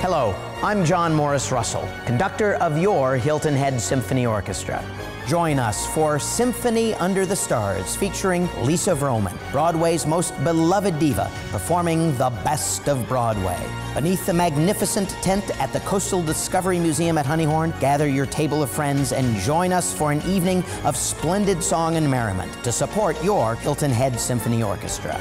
Hello, I'm John Morris Russell, conductor of your Hilton Head Symphony Orchestra. Join us for Symphony Under the Stars featuring Lisa Vroman, Broadway's most beloved diva, performing the best of Broadway. Beneath the magnificent tent at the Coastal Discovery Museum at Honey Horn, gather your table of friends and join us for an evening of splendid song and merriment to support your Hilton Head Symphony Orchestra.